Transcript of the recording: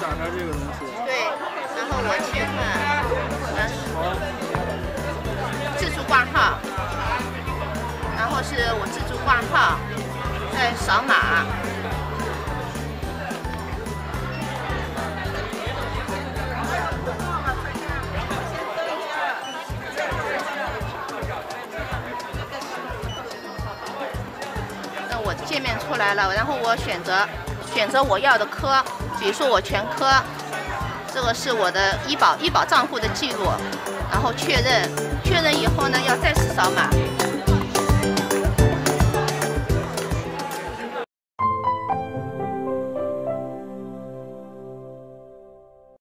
打开这个东西，对，然后我切换嗯自助挂号，然后是我自助挂号，再扫码。那我界面出来了，然后我选择。选择我要的科，比如说我全科，这个是我的医保医保账户的记录，然后确认，确认以后呢要再次扫码。